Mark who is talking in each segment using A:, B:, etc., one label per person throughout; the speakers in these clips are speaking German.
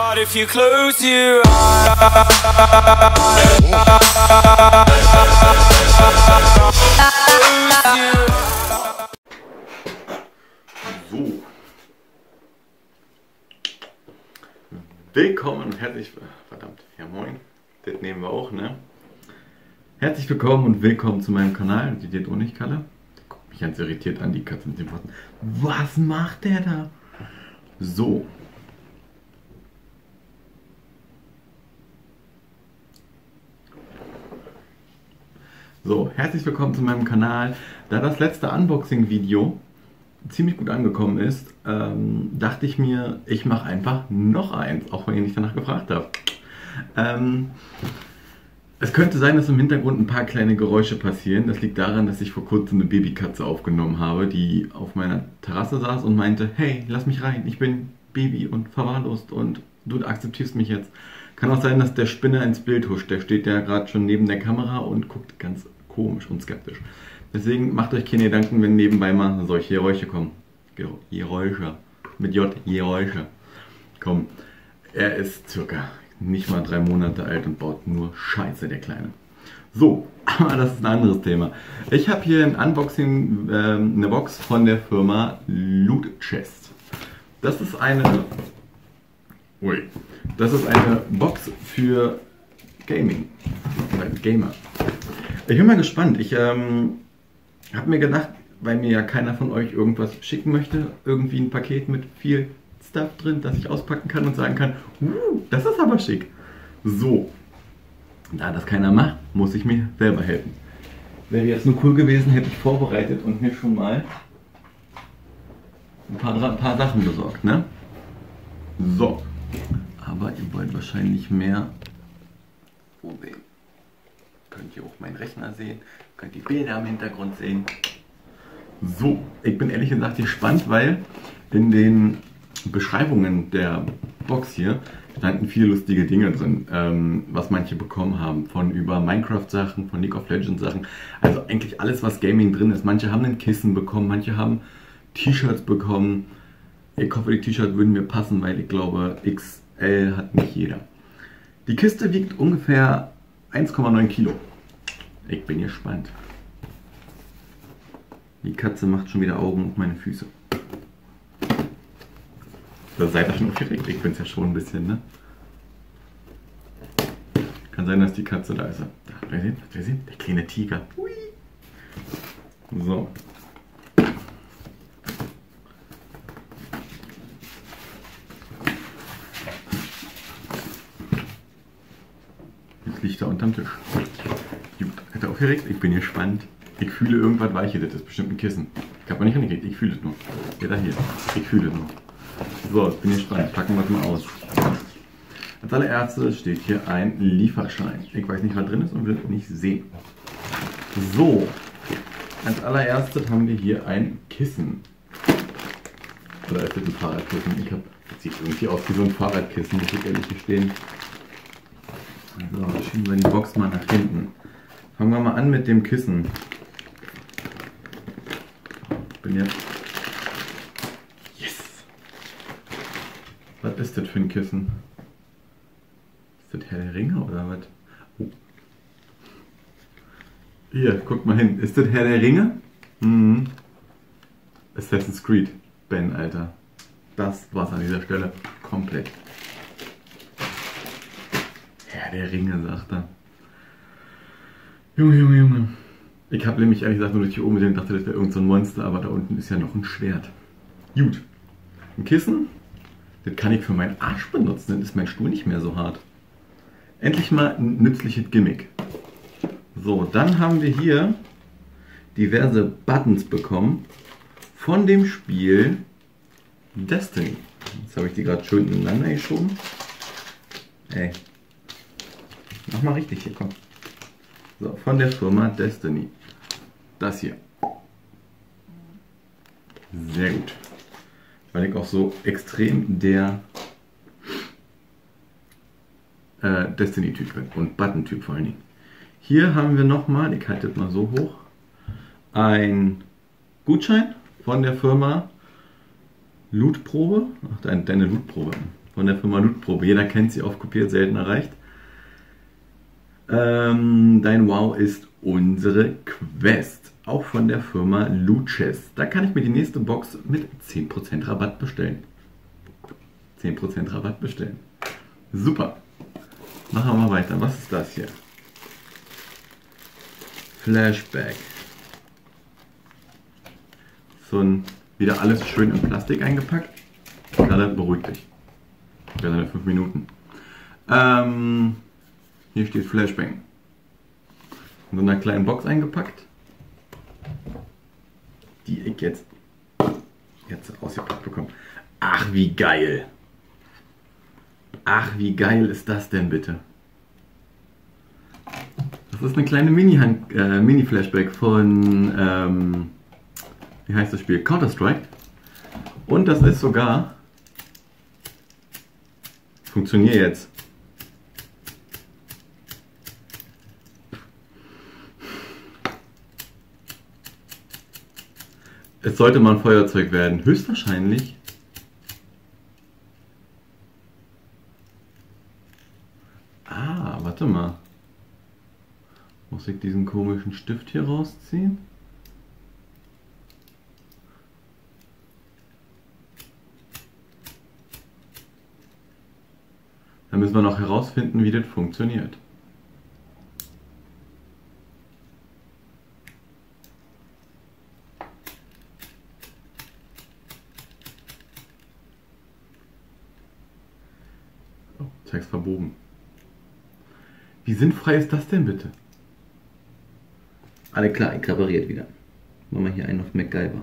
A: But if you close your eyes,
B: So. Willkommen und herzlich. Verdammt, ja moin. Das nehmen wir auch, ne? Herzlich willkommen und willkommen zu meinem Kanal. Die geht auch nicht, Kalle. Guckt mich ganz irritiert an, die Katze mit den Worten. Was macht der da? So. So, herzlich willkommen zu meinem Kanal. Da das letzte Unboxing-Video ziemlich gut angekommen ist, ähm, dachte ich mir, ich mache einfach noch eins, auch wenn ihr nicht danach gefragt habt. Ähm, es könnte sein, dass im Hintergrund ein paar kleine Geräusche passieren. Das liegt daran, dass ich vor kurzem eine Babykatze aufgenommen habe, die auf meiner Terrasse saß und meinte, hey, lass mich rein, ich bin Baby und verwahrlost und du akzeptierst mich jetzt. Kann auch sein, dass der Spinner ins Bild huscht. Der steht ja gerade schon neben der Kamera und guckt ganz komisch und skeptisch. Deswegen macht euch keine Gedanken, wenn nebenbei mal solche Geräusche kommen. Ge- Geräusche. Mit J, Geräusche. Komm, er ist circa nicht mal drei Monate alt und baut nur Scheiße, der Kleine. So, aber das ist ein anderes Thema. Ich habe hier ein Unboxing, ähm, eine Box von der Firma Loot Chest. Das ist eine. Ui. Das ist eine Box für Gaming. Oder Gamer. Ich bin mal gespannt. Ich ähm, habe mir gedacht, weil mir ja keiner von euch irgendwas schicken möchte, irgendwie ein Paket mit viel Stuff drin, das ich auspacken kann und sagen kann, uh, das ist aber schick. So, da das keiner macht, muss ich mir selber helfen. Wäre jetzt nur cool gewesen, hätte ich vorbereitet und mir schon mal ein paar, ein paar Sachen besorgt, ne? So, aber ihr wollt wahrscheinlich mehr wo sehen. Könnt ihr auch meinen Rechner sehen, könnt die Bilder im Hintergrund sehen. So, ich bin ehrlich gesagt gespannt, weil in den Beschreibungen der Box hier standen viele lustige Dinge drin, ähm, was manche bekommen haben. Von über Minecraft-Sachen, von League of Legends-Sachen. Also eigentlich alles, was Gaming drin ist. Manche haben ein Kissen bekommen, manche haben T-Shirts bekommen. Ich hoffe, die T-Shirts würden mir passen, weil ich glaube, XL hat nicht jeder. Die Kiste wiegt ungefähr 1,9 Kilo. Ich bin gespannt. Die Katze macht schon wieder Augen auf meine Füße. Da seid ihr schon aufgeregt. Ich bin's ja schon ein bisschen, ne? Kann sein, dass die Katze da ist. Da, ihr sehen? Ihr sehen? Der kleine Tiger. Hui. So. Jetzt liegt er unterm Tisch. Gut, hat er aufgeregt? Ich bin gespannt. Ich fühle irgendwas Weiches, das ist bestimmt ein Kissen. Ich habe noch nicht angekriegt, ich fühle es nur. Ja, da hier. Ich fühle es nur. So, jetzt bin ich gespannt. Packen wir es mal aus. Als allererstes steht hier ein Lieferschein. Ich weiß nicht, was drin ist und will nicht sehen. So, als allererstes haben wir hier ein Kissen. Oder ist das ein Fahrradkissen? Ich hab, das sieht irgendwie aus wie so ein Fahrradkissen, muss ich ehrlich gestehen. So, schieben wir die Box mal nach hinten. Fangen wir mal an mit dem Kissen. Bin jetzt. Yes! Was ist das für ein Kissen? Ist das Herr der Ringe oder was? Oh. Hier, guck mal hin. Ist das Herr der Ringe? Mhm. Assassin's Creed. Ben, Alter. Das war's an dieser Stelle. Komplett. Herr Ringe, sagt er. Junge, Junge, Junge. Ich habe nämlich ehrlich gesagt nur durch die oben gesehen dachte, das wäre irgendein so ein Monster, aber da unten ist ja noch ein Schwert. Gut. Ein Kissen. Das kann ich für meinen Arsch benutzen, dann ist mein Stuhl nicht mehr so hart. Endlich mal ein nützliches Gimmick. So, dann haben wir hier diverse Buttons bekommen von dem Spiel Destiny. Jetzt habe ich die gerade schön ineinander geschoben. Ey. Mach mal richtig hier, komm. So, von der Firma Destiny. Das hier. Sehr gut. Weil ich auch so extrem der äh, Destiny-Typ bin und Button-Typ vor allen Dingen. Hier haben wir nochmal, ich halte das mal so hoch, ein Gutschein von der Firma Lootprobe. Ach, deine, deine Lootprobe. Von der Firma Lootprobe. Jeder kennt sie auf kopiert, selten erreicht. Ähm, dein Wow ist unsere Quest, auch von der Firma Luches. Da kann ich mir die nächste Box mit 10% Rabatt bestellen. 10% Rabatt bestellen. Super. Machen wir mal weiter. Was ist das hier? Flashback. So ein, wieder alles schön in Plastik eingepackt. Gerade beruhigt dich. Sind 5 Minuten. Ähm, hier steht Flashbang. In so einer kleinen Box eingepackt. Die ich jetzt, jetzt ausgepackt bekomme. Ach, wie geil. Ach, wie geil ist das denn bitte? Das ist eine kleine Mini-Flashback äh, Mini von, ähm, wie heißt das Spiel? Counter-Strike. Und das ist sogar, funktioniert jetzt. Es sollte mal ein Feuerzeug werden. Höchstwahrscheinlich. Ah, warte mal. Muss ich diesen komischen Stift hier rausziehen? Dann müssen wir noch herausfinden, wie das funktioniert. Oh, zeig's verbogen. Wie sinnfrei ist das denn bitte? Alle klar, ich repariert wieder. Machen wir hier einen auf MacGyver.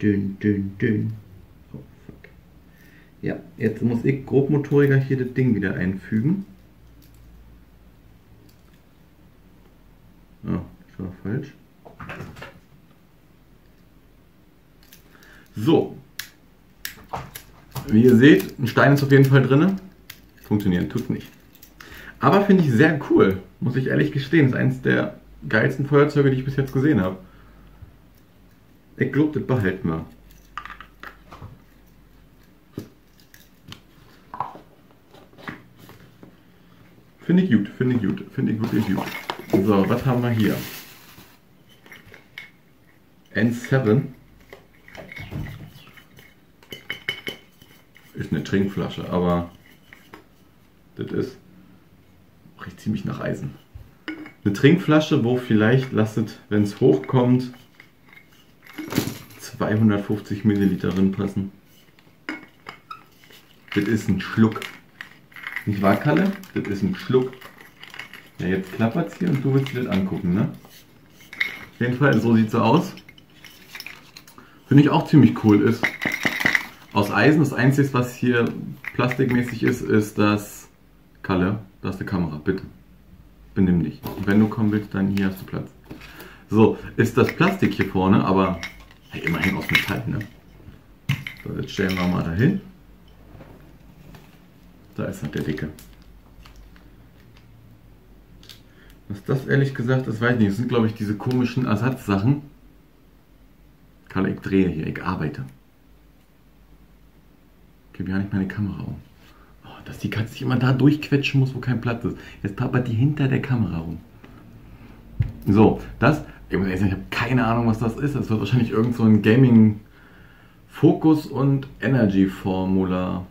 B: Dünn, dünn, dünn. Oh, fuck. Ja, jetzt muss ich grobmotoriger hier das Ding wieder einfügen. Oh, das war falsch. So. Wie ihr seht, ein Stein ist auf jeden Fall drin. Funktionieren tut nicht. Aber finde ich sehr cool, muss ich ehrlich gestehen. Ist eines der geilsten Feuerzeuge, die ich bis jetzt gesehen habe. Ich glaube, das behalten wir. Finde ich gut, finde ich gut, finde ich wirklich gut. So, was haben wir hier? N7 ist eine Trinkflasche, aber das ist riecht ziemlich nach Eisen. Eine Trinkflasche, wo vielleicht, lastet, wenn es hochkommt, 250 Milliliter drin passen. Das ist ein Schluck. Nicht wahr, Kalle? Das ist ein Schluck. Ja, jetzt klappert es hier und du willst dir das angucken, ne? Auf jeden Fall, so sieht es aus. Finde ich auch ziemlich cool ist. Aus Eisen, das einzige, was hier plastikmäßig ist, ist das Kalle. Da ist die Kamera, bitte. Benimm dich. Und wenn du kommen willst, dann hier hast du Platz. So, ist das Plastik hier vorne, aber hey, immerhin aus Metall, ne? So, jetzt stellen wir mal dahin. Da ist halt der Dicke. Was das ehrlich gesagt ist, weiß ich nicht. Das sind, glaube ich, diese komischen Ersatzsachen. Karl, ich drehe hier, ich arbeite. Ich gebe ja nicht meine Kamera um. Dass die Katze sich immer da durchquetschen muss, wo kein Platz ist. Jetzt pappert die hinter der Kamera rum. So, das, ich ich habe keine Ahnung, was das ist. Das wird wahrscheinlich irgend so ein Gaming Fokus und Energy Formula.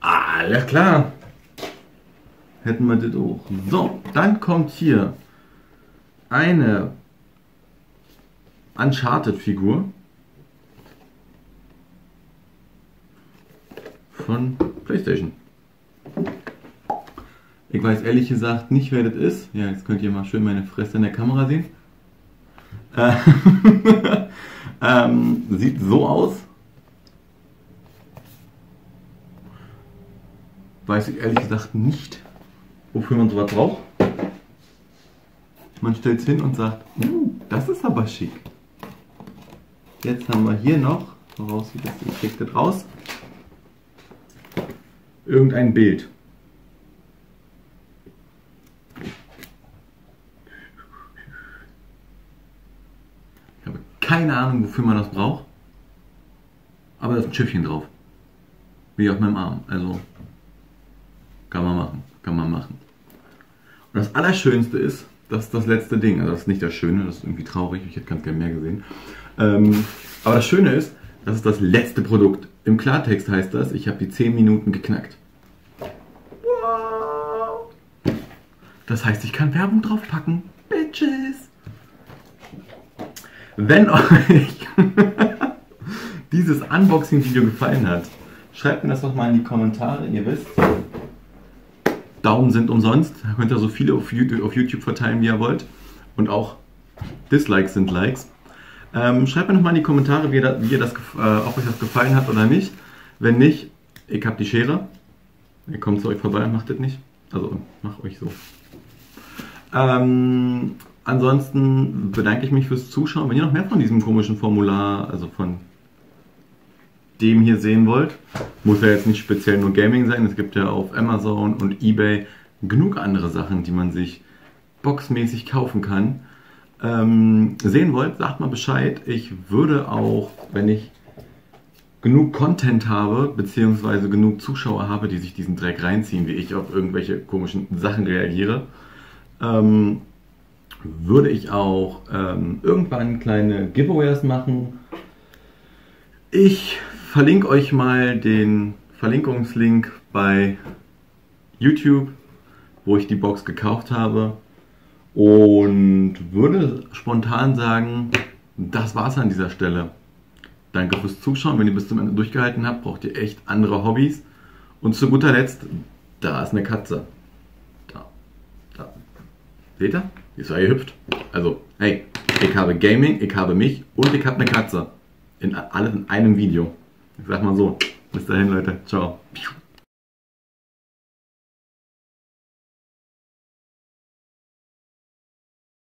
B: Alles klar. Hätten wir das auch. So, dann kommt hier eine Uncharted-Figur von PlayStation. Ich weiß ehrlich gesagt nicht, wer das ist. Ja, jetzt könnt ihr mal schön meine Fresse in der Kamera sehen. Äh, ähm, sieht so aus. Weiß ich ehrlich gesagt nicht, wofür man sowas braucht. Man stellt es hin und sagt, uh, das ist aber schick. Jetzt haben wir hier noch, woraus sieht das, ich krieg das raus, irgendein Bild. Ich habe keine Ahnung, wofür man das braucht. Aber da ist ein Schiffchen drauf. Wie auf meinem Arm. Also kann man machen. Kann man machen. Und das Allerschönste ist, das ist das letzte Ding. Also das ist nicht das Schöne, das ist irgendwie traurig. Ich hätte ganz gerne mehr gesehen. Ähm, aber das Schöne ist, das ist das letzte Produkt. Im Klartext heißt das, ich habe die 10 Minuten geknackt. Das heißt, ich kann Werbung draufpacken. Bitches. Wenn euch dieses Unboxing-Video gefallen hat, schreibt mir das doch mal in die Kommentare. Ihr wisst, Daumen sind umsonst. Da könnt ihr so viele auf YouTube, auf YouTube verteilen, wie ihr wollt. Und auch Dislikes sind Likes. Ähm, schreibt mir noch mal in die Kommentare, wie ihr das, wie ihr das, äh, ob euch das gefallen hat oder nicht. Wenn nicht, ich hab die Schere. Ihr kommt zu euch vorbei macht das nicht. Also macht euch so. Ähm, ansonsten bedanke ich mich fürs Zuschauen. Wenn ihr noch mehr von diesem komischen Formular, also von dem hier sehen wollt, muss ja jetzt nicht speziell nur Gaming sein. Es gibt ja auf Amazon und eBay genug andere Sachen, die man sich boxmäßig kaufen kann. Ähm, sehen wollt, sagt mal Bescheid. Ich würde auch, wenn ich genug Content habe, beziehungsweise genug Zuschauer habe, die sich diesen Dreck reinziehen, wie ich auf irgendwelche komischen Sachen reagiere, ähm, würde ich auch ähm, irgendwann kleine Giveaways machen. Ich verlinke euch mal den Verlinkungslink bei YouTube, wo ich die Box gekauft habe. Und würde spontan sagen, das war's an dieser Stelle. Danke fürs Zuschauen. Wenn ihr bis zum Ende durchgehalten habt, braucht ihr echt andere Hobbys. Und zu guter Letzt, da ist eine Katze. Da. Da. Seht ihr? Die ist ja gehüpft. Also, hey, ich habe Gaming, ich habe mich und ich habe eine Katze. In, alles in einem Video. Ich sag mal so. Bis dahin, Leute. Ciao.